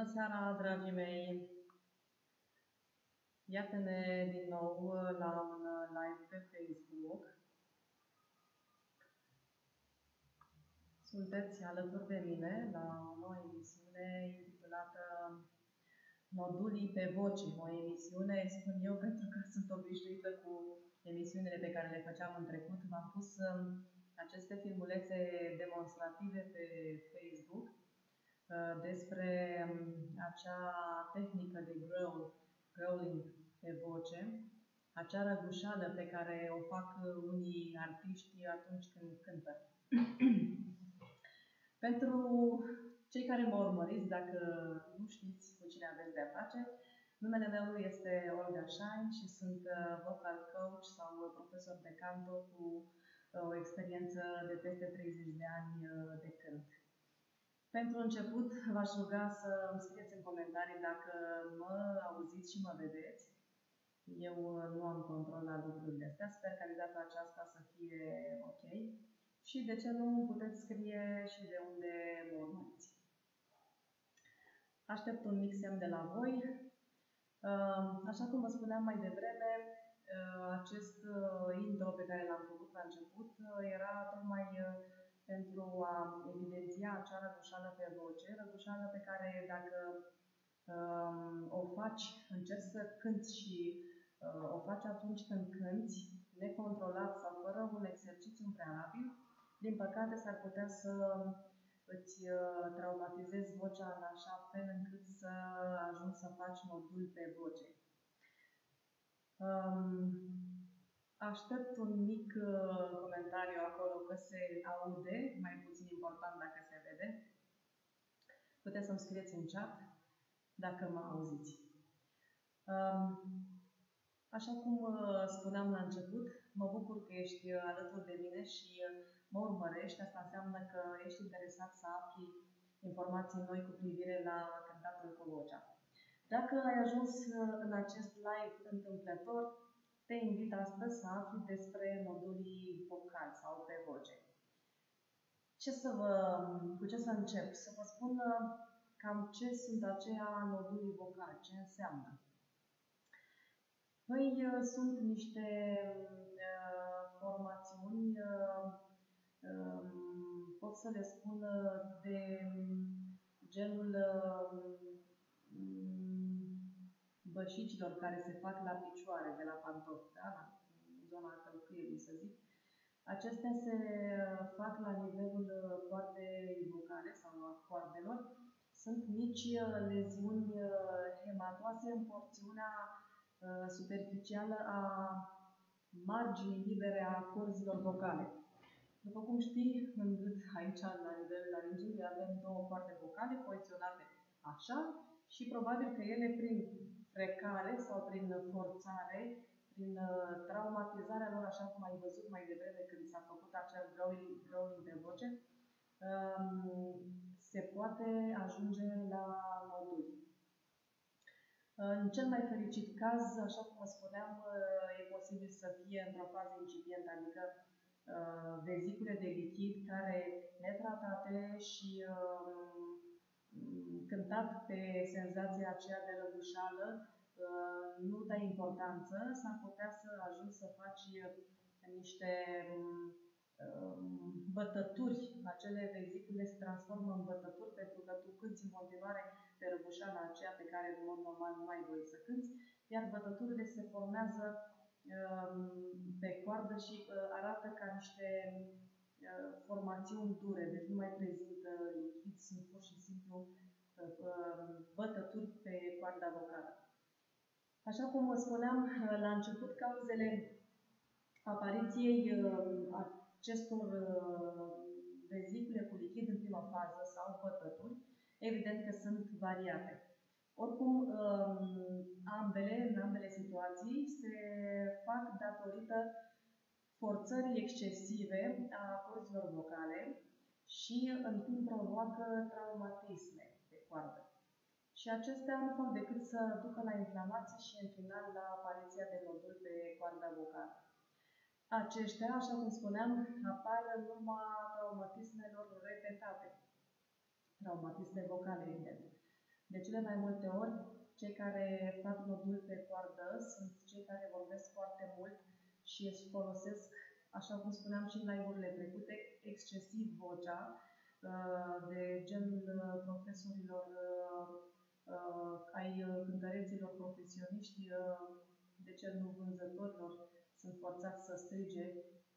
seara, dragii mei! Iată-ne din nou la un live pe Facebook. Sunteți alături de mine la o nouă emisiune intitulată Modulii pe voce. O emisiune, spun eu, pentru că sunt obișnuită cu emisiunile pe care le făceam în trecut. V-am pus um, aceste filmulețe demonstrative pe Facebook Uh, despre um, acea tehnică de growl, growling pe voce, acea răgușală pe care o fac unii artiști atunci când cântă. Pentru cei care mă urmăriți, dacă nu știți cu cine aveți de-a face, numele meu este Olga Shine și sunt uh, vocal coach sau profesor de canto cu uh, o experiență de peste 30 de ani de cânt. Pentru început, v-aș ruga să îmi scrieți în comentarii dacă mă auziți și mă vedeți. Eu uh, nu am control la lucrurile astea. Sper că de data aceasta să fie ok. Și de ce nu puteți scrie și de unde mă urmăriți. Aștept un mic semn de la voi. Uh, așa cum vă spuneam mai devreme, uh, acest intro pe care l-am făcut la început era tocmai pentru a evidenția acea răgușală pe voce, răgușală pe care dacă um, o faci, încerci să cânti și uh, o faci atunci când cânti, necontrolat sau fără un exercițiu în prealabil, din păcate s-ar putea să îți uh, traumatizezi vocea în așa fel încât să ajungi să faci modul pe voce. Um, Aștept un mic uh, comentariu acolo că se aude, mai puțin important dacă se vede. Puteți să-mi scrieți în chat dacă mă auziți. Um, așa cum uh, spuneam la început, mă bucur că ești uh, alături de mine și uh, mă urmărești. Asta înseamnă că ești interesat să afli informații noi cu privire la cântatul cu vocea. Dacă ai ajuns uh, în acest live întâmplător, te invit astăzi să afli despre nodulii vocali sau pe voce. Ce să vă, cu ce să încep? Să vă spun uh, cam ce sunt aceia noduli vocali, ce înseamnă. Păi uh, sunt niște uh, formațiuni, uh, um, pot să le spun uh, de genul uh, bășicilor care se fac la picioare, de la pantofi, da? la zona călcâierii, să zic. Acestea se uh, fac la nivelul uh, coardei vocale sau a coardelor. Sunt mici uh, leziuni hematoase în porțiunea superficială a marginii libere a corzilor vocale. După cum știi, în gât, aici, la nivelul laringiului, avem două coarde vocale poziționate așa și probabil că ele, prin frecare sau prin forțare, prin uh, traumatizarea lor, așa cum ai văzut mai devreme când s-a făcut acel growling, growling de voce, um, se poate ajunge la moduli. În cel mai fericit caz, așa cum vă spuneam, uh, e posibil să fie într-o fază incipientă, adică uh, vezicule de lichid care netratate și um, cântat pe senzația aceea de răgușală, uh, nu dai importanță, s-ar putea să ajungi să faci uh, niște um, bătături, acele vezicule se transformă în bătături pentru că tu cânti în continuare pe răgușala aceea pe care în mod normal nu ai voie să cânti, iar bătăturile se formează um, pe coardă și uh, arată ca niște formațiuni dure, deci nu mai prezintă lichid, sunt pur și simplu bătături pe coarda vocală. Așa cum vă spuneam la început, cauzele apariției uh, acestor uh, vezicule cu lichid în prima fază sau bătături, evident că sunt variate. Oricum, um, ambele, în ambele situații, se fac datorită forțării excesive a corzilor vocale și în timp provoacă traumatisme coardă. Și acestea nu fac decât să ducă la inflamație și în final la apariția de noduri pe coarda vocală. Aceștia, așa cum spuneam, apar în urma traumatismelor repetate. Traumatisme vocale, evident. De cele mai multe ori, cei care fac nodul pe coardă sunt cei care vorbesc foarte mult și își folosesc, așa cum spuneam și în live-urile trecute, excesiv vocea, uh, de genul uh, profesorilor, uh, ai cântăreților profesioniști, de ce nu vânzătorilor, sunt forțați să strige.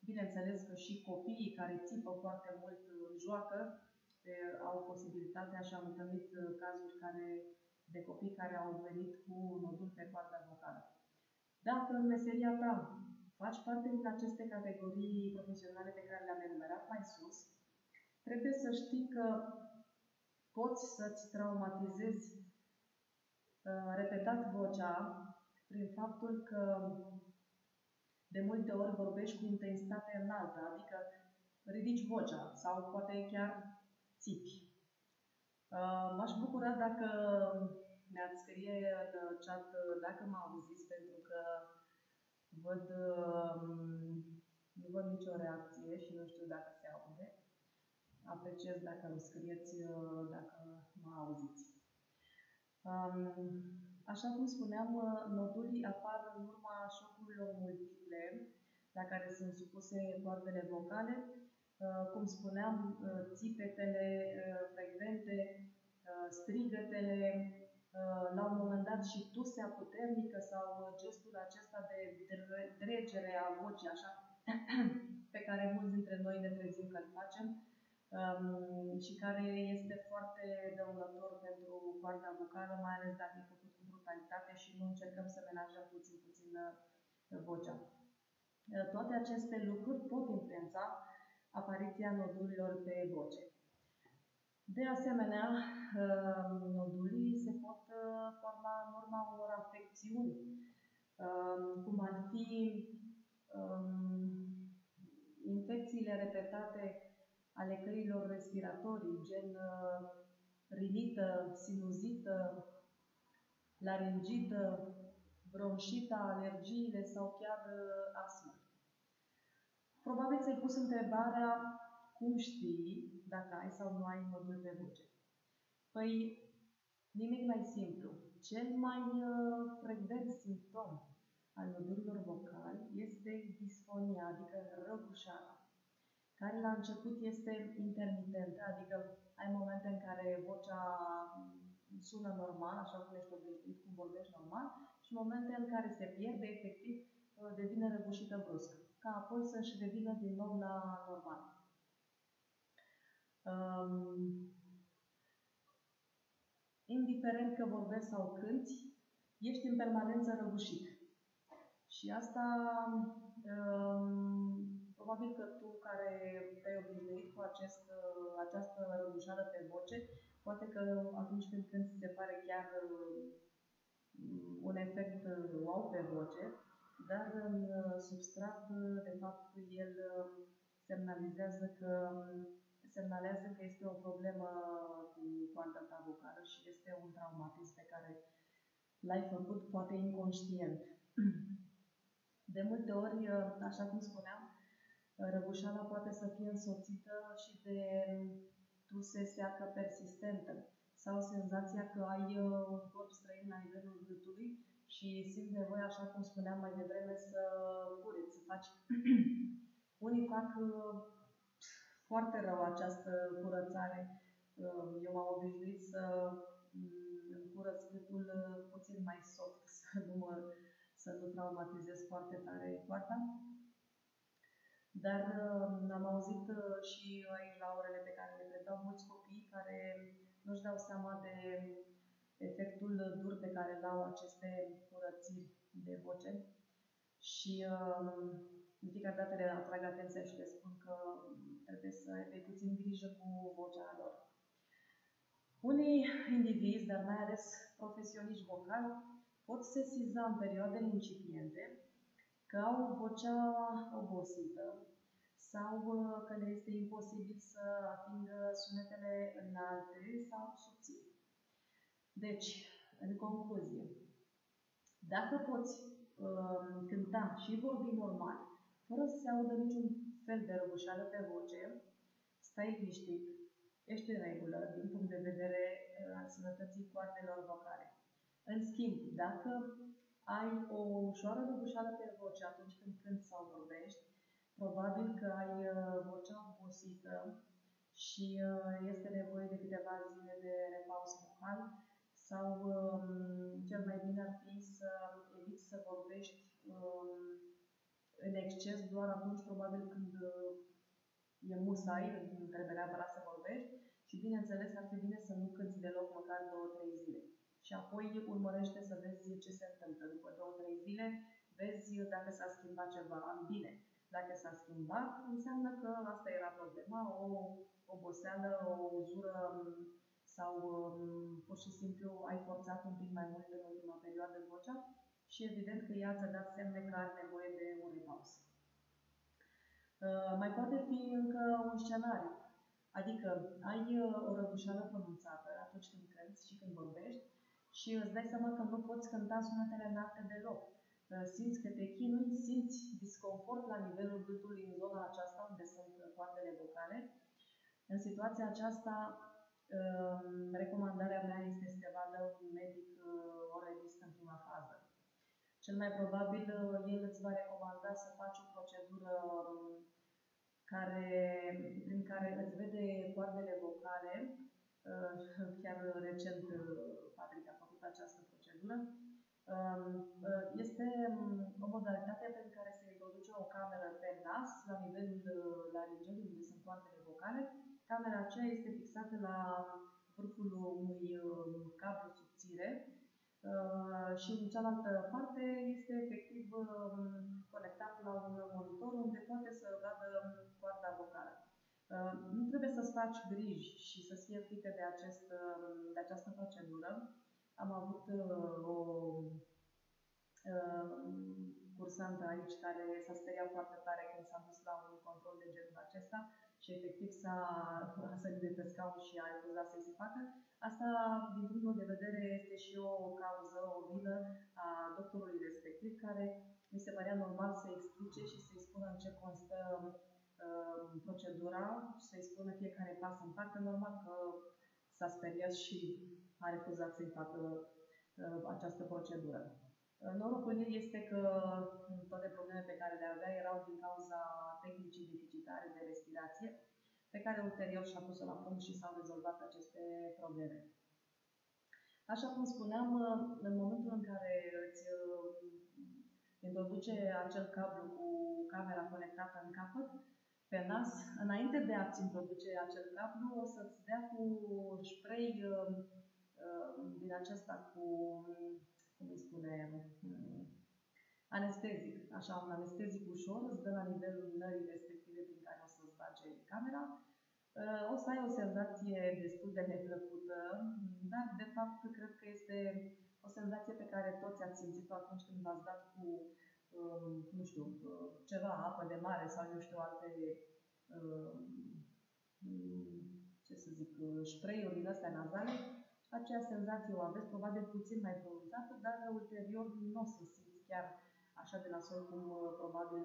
Bineînțeles că și copiii care țipă foarte mult joacă, au posibilitatea și am întâlnit cazuri care de copii care au venit cu nodul pe coarda vocală. Dacă în meseria ta faci parte din aceste categorii profesionale pe care le-am enumerat mai sus, trebuie să știi că poți să-ți traumatizezi uh, repetat vocea prin faptul că de multe ori vorbești cu intensitate înaltă, adică ridici vocea sau poate chiar țipi. Uh, m-aș bucura dacă mi-ați scrie în chat dacă mă auziți, pentru că văd, um, nu văd nicio reacție și nu știu dacă se aude. Apreciez dacă îmi scrieți uh, dacă mă auziți. Um, așa cum spuneam, uh, nodulii apar în urma șocurilor multiple la care sunt supuse coardele vocale, cum spuneam, țipetele frecvente, strigătele, Uh, la un moment dat și tusea puternică sau gestul acesta de dregere a vocii, așa, pe care mulți dintre noi ne trezim că îl facem um, și care este foarte dăunător pentru coarda vocală, mai ales dacă e făcut cu brutalitate și nu încercăm să menajăm puțin puțin uh, vocea. Uh, toate aceste lucruri pot influența apariția nodurilor pe voce. De asemenea, um, nodulii se pot uh, forma în urma unor afecțiuni, um, cum ar fi um, infecțiile repetate ale căilor respiratorii, gen uh, rinită, sinuzită, laringită, bronșită, alergiile sau chiar uh, astmă. Probabil ți-ai pus întrebarea cum știi dacă ai sau nu ai nodul pe voce? Păi, nimic mai simplu. Cel mai uh, frecvent simptom al nodurilor vocali este disfonia, adică răgușarea, care la început este intermitentă, adică ai momente în care vocea sună normal, așa cum ești obișnuit, cum vorbești normal, și momente în care se pierde, efectiv, uh, devine răgușită brusc, ca apoi să-și revină din nou la normal. Um, indiferent că vorbești sau cânti, ești în permanență răgușit. Și asta, um, probabil că tu care te-ai obișnuit cu acest, această răgușare pe voce, poate că atunci când cânti se pare chiar um, un efect wow pe voce, dar în substrat, de fapt, el semnalizează că semnalează că este o problemă cu coarda ta vocală și este un traumatism pe care l-ai făcut poate inconștient. De multe ori, așa cum spuneam, răgușala poate să fie însoțită și de tuse seacă persistentă sau senzația că ai uh, un corp străin la nivelul gâtului și simți nevoia, așa cum spuneam mai devreme, să cureți, să faci. Unii fac uh, foarte rău această curățare. Uh, eu m-am obișnuit să mm, îmi curăț gâtul uh, puțin mai soft, să nu, mă, să nu traumatizez foarte tare poarta. Dar uh, am auzit și aici la orele pe care le predau mulți copii care nu-și dau seama de efectul dur pe care îl au aceste curățiri de voce și de fiecare dată le atrag atenția și le spun că trebuie să ai puțin grijă cu vocea lor. Unii indivizi, dar mai ales profesioniști vocali, pot sesiza în perioadele incipiente că au vocea obosită sau uh, că le este imposibil să atingă sunetele înalte sau subțiri. Deci, în concluzie, dacă poți uh, cânta și vorbi normal, fără să se audă niciun fel de răgușeală pe voce, stai liniștit, ești în regulă din punct de vedere uh, al sănătății coardelor vocale. În schimb, dacă ai o ușoară răgușală pe voce atunci când cânti sau vorbești, probabil că ai uh, vocea obosită și uh, este nevoie de câteva zile de repaus vocal sau um, cel mai bine ar fi să eviți să vorbești um, în exces doar atunci probabil când e musai, nu trebuie neapărat să vorbești și bineînțeles ar fi bine să nu cânti deloc măcar două, trei zile. Și apoi urmărește să vezi ce se întâmplă. După două, trei zile, vezi dacă s-a schimbat ceva în bine. Dacă s-a schimbat, înseamnă că asta era problema, o oboseală, o uzură sau um, pur și simplu ai forțat un pic mai mult în ultima perioadă vocea și evident că ea ți-a dat semne că are nevoie de un repaus. Uh, mai poate fi încă un scenariu. Adică ai uh, o răbușeală pronunțată atunci când cânti și când vorbești și îți dai seama că nu poți cânta sunetele înalte deloc. Uh, simți că te chinui, simți disconfort la nivelul gâtului în zona aceasta unde sunt coardele vocale. În situația aceasta, recomandarea mea este să te vadă un medic orelist în prima fază. Cel mai probabil el îți va recomanda să faci o procedură care, prin care îți vede coardele vocale. Uh, chiar recent uh, Patrick a făcut această procedură. Um, uh, este um, o modalitate prin care se introduce o cameră pe nas, la nivelul laringelui, unde sunt coardele vocale. Camera aceea este fixată la vârful unui cablu subțire și în cealaltă parte este efectiv conectat la un monitor unde poate să vadă coarda vocală. Uh, nu trebuie să-ți faci griji și să-ți fie frică de, acest, uh, de această procedură. Am avut uh, o cursantă aici care s-a speriat foarte tare când s-a dus la un control de genul acesta și efectiv s-a sărit de pe scaun și a refuzat să-i se facă. Asta, din punctul meu de vedere, este și o cauză, o vină a doctorului respectiv, care mi se părea normal să explice și să-i spună în ce constă uh, procedura și să-i spună fiecare pas în parte. Normal că s-a speriat și a refuzat să-i facă uh, această procedură. Uh, norocul ei este că toate problemele pe care le avea erau din cauza tehnicii deficitare de respirație, pe care ulterior și-a pus-o la punct și s-au rezolvat aceste probleme. Așa cum spuneam, uh, în momentul în care îți introduce acel cablu cu camera conectată în capăt, pe nas, înainte de a-ți introduce acel cablu, o să-ți dea cu spray uh, uh, din acesta cu, cum îi spune, uh, anestezic. Așa, un anestezic ușor, îți dă la nivelul nării respective prin care o să-ți bage camera. Uh, o să ai o senzație destul de neplăcută, dar de fapt cred că este o senzație pe care toți ați simțit-o atunci când v-ați dat cu, um, nu știu, uh, ceva apă de mare sau nu știu, alte, um, ce să zic, uh, spray-uri din astea nazale. Acea senzație o aveți probabil puțin mai pronunțată, dar ulterior nu o să simți chiar așa de nasol cum uh, probabil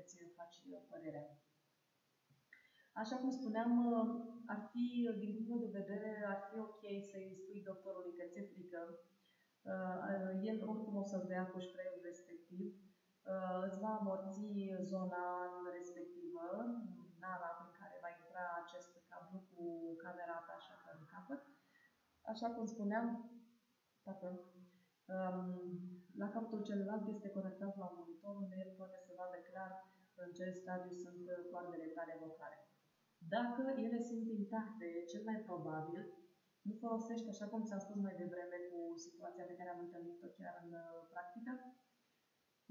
îți faci părerea. Așa cum spuneam, ar fi, din punctul de vedere, ar fi ok să-i spui doctorului că ți-e frică, Uh, el oricum o să-ți dea cu spray respectiv, uh, îți va amorți zona respectivă, nara prin care va intra acest cablu cu camera atașată în capăt. Așa cum spuneam, dacă, um, la capătul celălalt este conectat la un monitor unde el poate să vadă clar în ce stadiu sunt coardele tale vocale. Dacă ele sunt intacte, cel mai probabil, nu folosești, așa cum ți-am spus mai devreme, cu situația pe care am întâlnit-o chiar în uh, practică,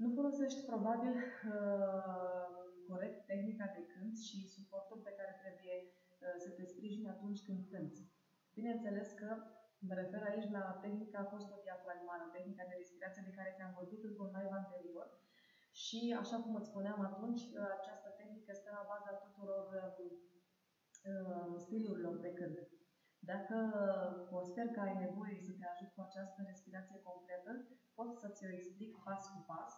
nu folosești probabil uh, corect tehnica de cânt și suportul pe care trebuie uh, să te sprijini atunci când cânti. Bineînțeles că mă refer aici la tehnica postodiafragmală, tehnica de respirație de care ți-am vorbit într-un live anterior. Și, așa cum îți spuneam atunci, uh, această tehnică stă la baza tuturor uh, uh stilurilor de cânt. Dacă consider că ai nevoie să te ajut cu această respirație completă, pot să ți-o explic pas cu pas.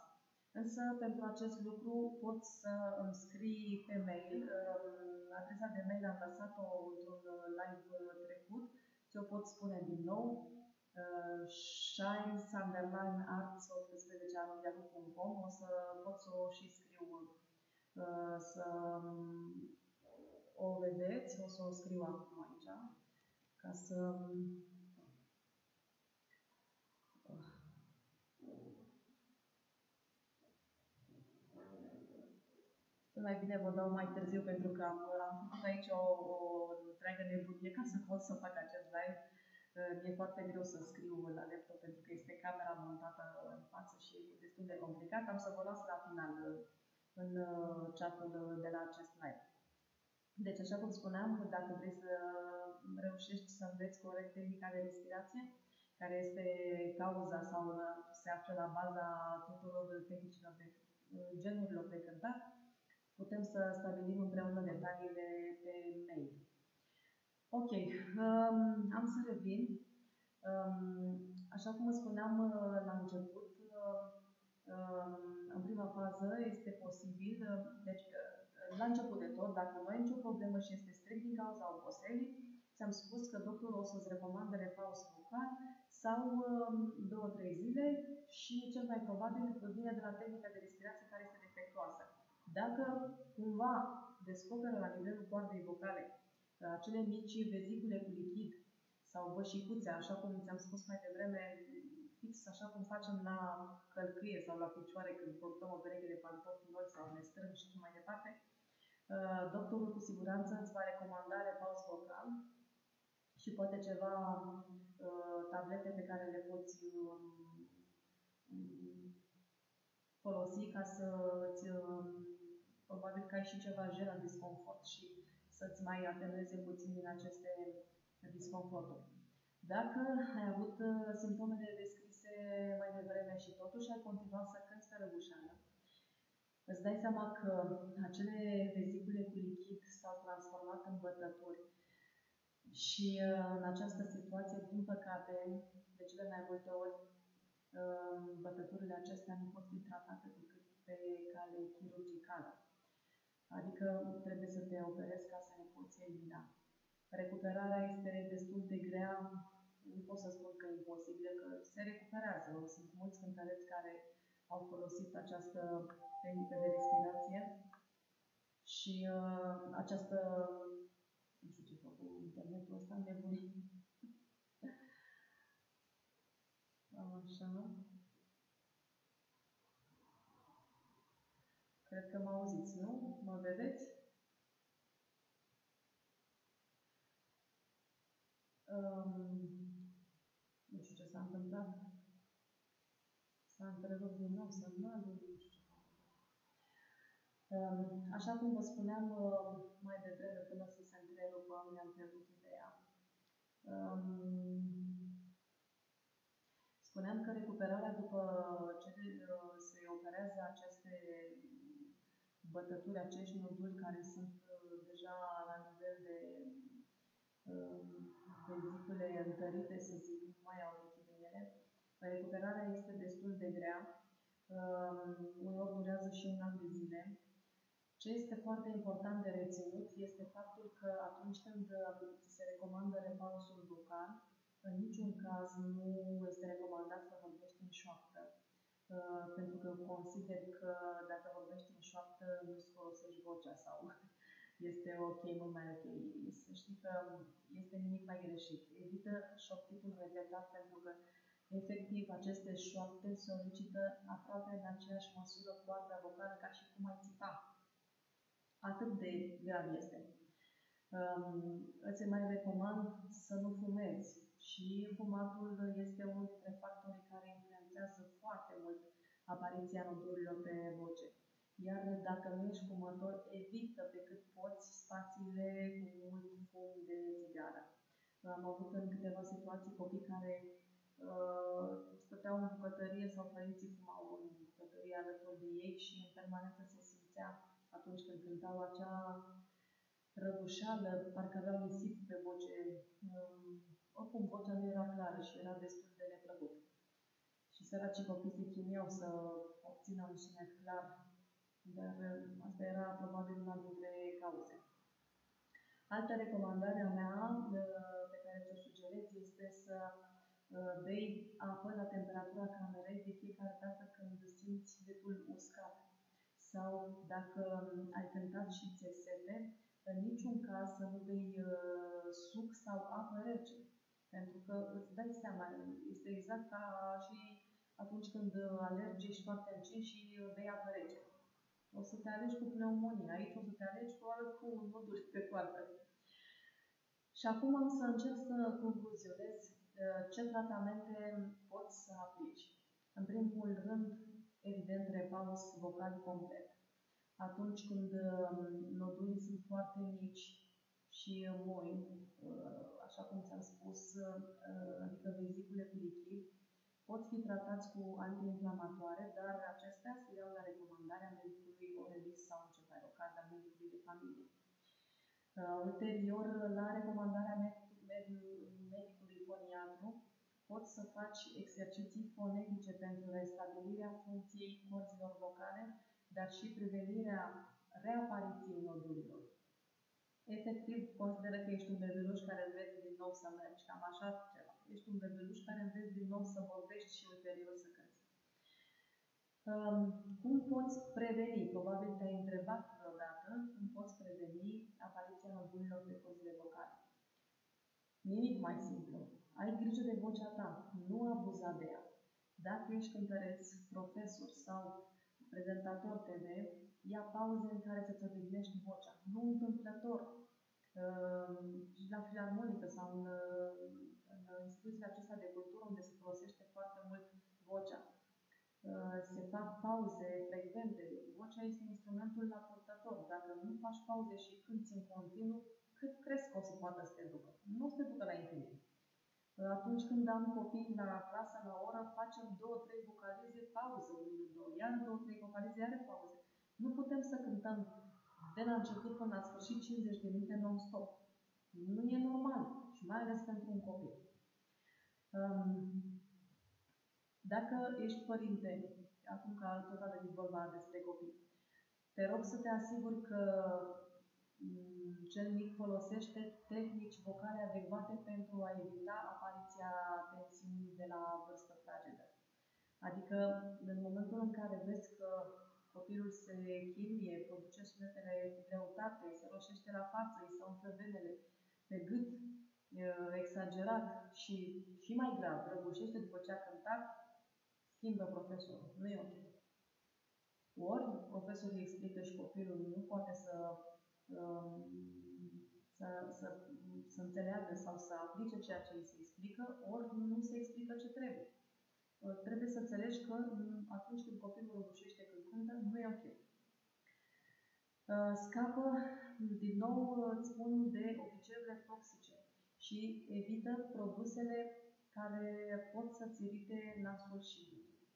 Însă, pentru acest lucru, poți să îmi scrii pe mail. Adresa de mail am lăsat-o într-un live trecut. Ți-o pot spune din nou. shine sunderline arts 18 O să pot să o și scriu să o vedeți. O să o scriu acum aici ca să mai bine vă dau mai târziu pentru că am, am făcut aici o, o întreagă nebunie ca să pot să fac acest live. Uh, mi-e foarte greu să scriu la laptop pentru că este camera montată în față și e destul de complicat. Am să vă las la final uh, în uh, chatul de la acest live. Deci, așa cum spuneam, dacă vrei să reușești să înveți corect tehnica de respirație, care este cauza sau se află la baza tuturor tehnicilor de genurilor de cântat, putem să stabilim împreună detaliile pe mail. Ok, um, am să revin. Um, așa cum spuneam uh, la început, uh, um, în prima fază este posibil, uh, deci la început de tot, dacă nu ai nicio problemă și este strict din cauza oboselii, ți-am spus că doctorul o să-ți recomande repaus vocal sau um, două, trei zile și cel mai probabil vine de la tehnica de respirație care este defectuoasă. Dacă cumva descoperă la nivelul coardei vocale acele mici vezicule cu lichid sau vășicuțe, așa cum ți-am spus mai devreme, fix așa cum facem la călcâie sau la picioare când purtăm o pereche de pantofi noi sau ne strâng și așa mai departe, uh, doctorul cu siguranță îți va recomanda repaus vocal și poate ceva uh, tablete pe care le poți um, folosi ca să îți um, probabil că ai și ceva jel în disconfort și să-ți mai atenueze puțin din aceste disconforturi. Dacă ai avut uh, simptomele descrise mai devreme și totuși ai continuat să cânți pe răgușeală, îți dai seama că acele vezicule cu lichid s-au transformat în bătături și uh, în această situație, din păcate, de cele mai multe ori, uh, bătăturile acestea nu pot fi tratate decât pe cale chirurgicală. Adică trebuie să te operezi ca să ne poți elimina. Recuperarea este destul de grea, nu pot să spun că e imposibilă, că se recuperează. Sunt mulți cântăreți care au folosit această tehnică de respirație și uh, această, nu știu ce fac cu internetul ăsta, nebunit. Așa. Cred că mă auziți, nu? Mă vedeți? Um, nu știu ce s-a întâmplat. S-a întrerupt din nou semnalul, nu știu ce um, Așa cum vă spuneam uh, mai devreme, până să se întrerupă, mi-am pierdut ideea. Um, spuneam că recuperarea după ce uh, se operează aceste bătături, acești noduri care sunt uh, deja la nivel de uh, vezicule întărite, să zic, nu mai au lichid în ele. Recuperarea este destul de grea, uh, uneori durează și un an de zile. Ce este foarte important de reținut este faptul că atunci când se recomandă repausul vocal, în niciun caz nu este recomandat să vorbești în șoaptă Uh, pentru că consider că dacă vorbești în șoaptă nu-ți folosești vocea sau este ok, mult mai ok. Să știi că este nimic mai greșit. Evită șoptitul repetat pentru că efectiv aceste șoapte solicită aproape în aceeași măsură coarda vocală ca și cum ai țipa. Atât de grav este. Um, îți mai recomand să nu fumezi și fumatul este unul dintre factorii care influențează foarte mult apariția nodurilor pe voce. Iar dacă nu ești fumător, evită pe cât poți spațiile cu mult fum de țigară. Am avut în câteva situații copii care uh, stăteau în bucătărie sau părinții fumau în bucătărie alături de ei și în permanență se simțea atunci când cântau acea răgușeală, parcă aveau nisip pe voce. Um, oricum, vocea nu era clară și era destul de neplăcut. Și săracii copii se chinuiau să, obțină un sunet clar, dar uh, asta era probabil una dintre cauze. Altă recomandare a mea uh, pe care ți-o sugerez este să bei apă la temperatura camerei de fiecare dată când simți detul uscat. Sau dacă um, ai cântat și ți-e sete, în niciun caz să nu bei suc sau apă rece. Pentru că îți dai seama, este exact ca și atunci când alergi, ești foarte încins și bei apă rece. O să te alegi cu pneumonie, aici o să te alegi probabil cu noduri pe coartă. Și acum am să încerc să concluzionez uh, ce tratamente poți să aplici. În primul rând, evident, repaus vocal complet. Atunci când um, nodurii sunt foarte mici și moi, uh, așa cum ți-am spus, uh, adică vezicule cu lichid, pot fi tratați cu antiinflamatoare, dar acestea se iau la recomandarea medicului orelist sau începerocar, al medicului de familie. Uh, ulterior, la recomandarea medicului foniatru, poți să faci exerciții fonetice pentru restabilirea funcției corzilor vocale, dar și prevenirea reapariției nodurilor. Efectiv, consideră că ești un bebeluș care înveți din nou să mergi, cam așa ceva. Ești un bebeluș care înveți din nou să vorbești și ulterior să cânti. Um, cum poți preveni? Probabil te-ai întrebat vreodată cum poți preveni apariția nodurilor pe cozile vocale. Nimic mai simplu. Ai grijă de vocea ta, nu abuza de ea. Dacă ești cântăreț, profesor sau prezentator TV, ia pauze în care să-ți odihnești vocea. Nu întâmplător. Ehm, și la filarmonică sau în, în instituțiile acestea de cultură unde se folosește foarte mult vocea. Ehm, se fac pauze frecvente. Vocea este instrumentul la purtător. Dacă nu faci pauze și cânti în continuu, cât crezi că o să poată să te ducă? Nu o să te ducă la infinit. Atunci când am copii la clasă, la oră, facem două, trei vocalize, pauză, unul, doi, iar două, trei vocalize, iar pauze. Nu putem să cântăm de la început până la sfârșit 50 de minute non-stop. Nu e normal și mai ales pentru un copil. Um, dacă ești părinte, acum că tot a venit vorba despre copii, te rog să te asiguri că um, cel mic folosește tehnici vocale adecvate pentru a evita apariția tensiunii de la vârstă fragedă. Adică, în momentul în care vezi că copilul se chinuie, produce sunetele cu greutate, se roșește la față, îi se umflă venele pe gât, exagerat și, și mai grav, răbușește după ce a cântat, schimbă profesorul. Nu e ok. Ori profesorul explică și copilul nu poate să, um, să, să, să înțeleagă sau să aplice ceea ce îi se explică, ori nu se explică ce trebuie. Uh, trebuie să înțelegi că mm, atunci când copilul răbușește când cântă, nu e ok. Uh, scapă, din nou îți spun, de obiceiurile toxice și evită produsele care pot să-ți țirite nasul și gâtul.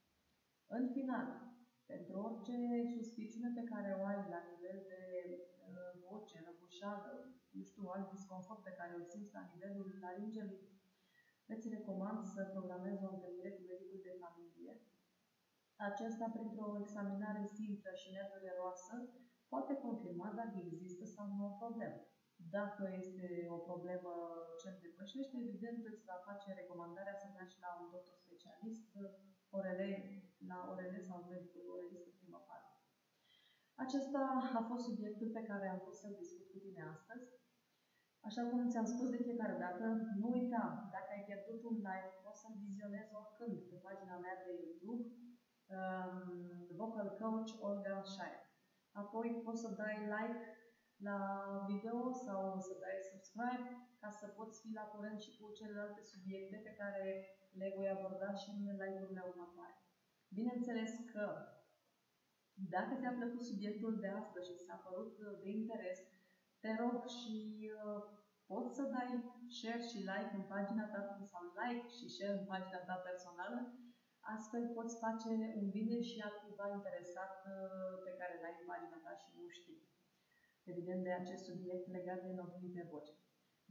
În final, pentru orice suspiciune pe care o ai la nivel de uh, voce, răbușală, nu știu, alt disconfort pe care îl simți la nivelul laringelui, îți recomand să programezi o întâlnire cu medicul de familie. Acesta, printr-o examinare simplă și nedureroasă, poate confirma dacă există sau nu o problemă. Dacă este o problemă ce îl depășește, evident îți va face recomandarea să mergi la un doctor specialist, orele, la orele sau medicul orelist în primă fază. Acesta a fost subiectul pe care am vrut să-l discut cu tine astăzi. Așa cum ți-am spus de fiecare dată, nu uita, dacă ai pierdut un live, poți să-l vizionezi oricând pe pagina mea de YouTube, um, Vocal Coach Olga Shire. Apoi poți să dai like la video sau să dai subscribe ca să poți fi la curent și cu celelalte subiecte pe care le voi aborda și în live-urile următoare. Bineînțeles că dacă ți-a plăcut subiectul de astăzi și ți-a părut de interes, te rog și uh, poți să dai share și like în pagina ta sau like și share în pagina ta personală. Astfel poți face un bine și altcuiva interesat uh, pe care l-ai în pagina ta și nu știi. Evident de acest subiect legat de nodului pe voce.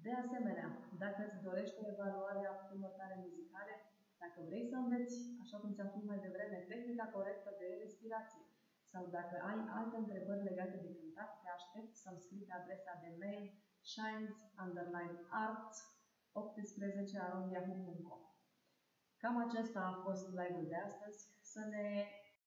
De asemenea, dacă îți dorești o evaluare a tale muzicale, Dacă vrei să înveți, așa cum ți-am spus mai devreme, tehnica corectă de respirație sau dacă ai alte întrebări legate de cântat, te aștept să-mi scrii pe adresa de mail shines underline arts 18 Cam acesta a fost live-ul de astăzi. Să ne